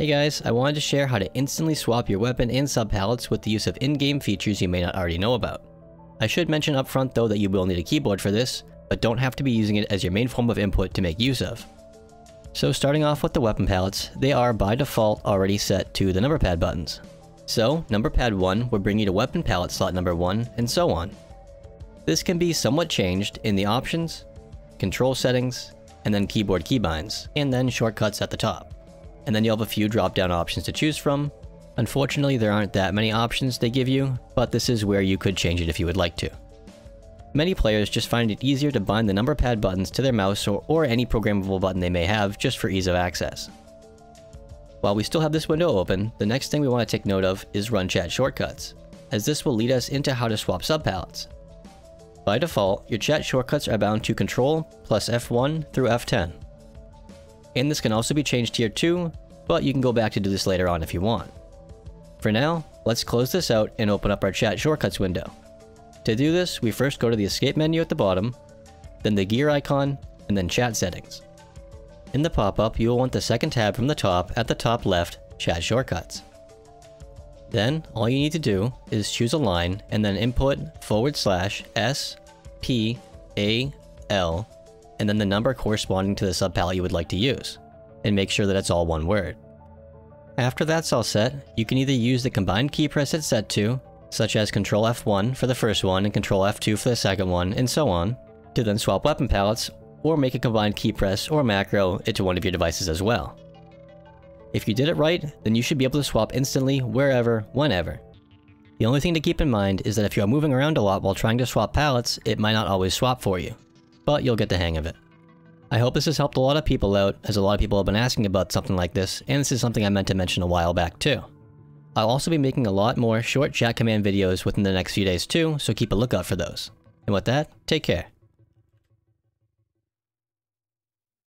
Hey guys, I wanted to share how to instantly swap your weapon and sub palettes with the use of in-game features you may not already know about. I should mention up front though that you will need a keyboard for this, but don't have to be using it as your main form of input to make use of. So starting off with the weapon palettes, they are by default already set to the number pad buttons. So, number pad 1 will bring you to weapon palette slot number 1, and so on. This can be somewhat changed in the options, control settings, and then keyboard keybinds, and then shortcuts at the top and then you'll have a few drop-down options to choose from. Unfortunately, there aren't that many options they give you, but this is where you could change it if you would like to. Many players just find it easier to bind the number pad buttons to their mouse or, or any programmable button they may have just for ease of access. While we still have this window open, the next thing we want to take note of is run chat shortcuts, as this will lead us into how to swap subpalettes. By default, your chat shortcuts are bound to Control plus F1 through F10 and this can also be changed here too, but you can go back to do this later on if you want. For now, let's close this out and open up our chat shortcuts window. To do this, we first go to the escape menu at the bottom, then the gear icon, and then chat settings. In the pop-up, you will want the second tab from the top at the top left, chat shortcuts. Then, all you need to do is choose a line and then input forward slash S P A L and then the number corresponding to the subpalette you would like to use, and make sure that it's all one word. After that's all set, you can either use the combined key press it's set to, such as Ctrl F1 for the first one and Ctrl F2 for the second one, and so on, to then swap weapon palettes, or make a combined key press or macro into one of your devices as well. If you did it right, then you should be able to swap instantly, wherever, whenever. The only thing to keep in mind is that if you are moving around a lot while trying to swap palettes, it might not always swap for you but you'll get the hang of it. I hope this has helped a lot of people out, as a lot of people have been asking about something like this, and this is something I meant to mention a while back too. I'll also be making a lot more short chat command videos within the next few days too, so keep a lookout for those. And with that, take care.